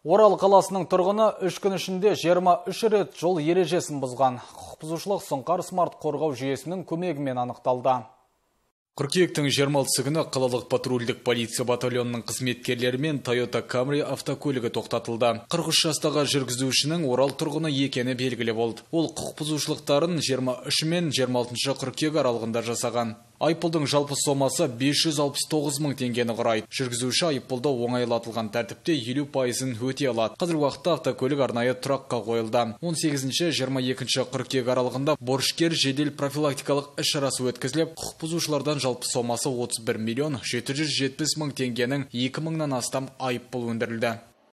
Орал қаласының тұрғыны үш күн ішінде 23 рет жол ережесін бұзған. Құқық бұзушылық сұңқар смарт қорғау жүйесінің көмегімен анықталды. Қыркүйектің 26 күні қалалық патрульдік полиция батальонының қызметкерлері мен Toyota Camry автокөлігі тоқтатылды. 43 жастағы жүргізушінің Орал тұрғыны екені белгілі болды. Ол құқық бұзушылықтарын 23 мен 26 қыркүйек аралығында жасаған. Айыппұлдың жалпы сомасы 569 мың теңгені құрайды. Жүргізуші айыппұлды оңайлатылған тәртіпте 50 пайызын өте алады. Қазір уақытта автокөлік арнайы тұраққа қойылды. 18-22 қыркүйек аралығында борышкер жедел профилактикалық іс шарасы өткізіліп, құқық бұзушылардан жалпы сомасы 31 миллион 770 мың теңгенің 2 мыңнан астам айыппұл өндірілді.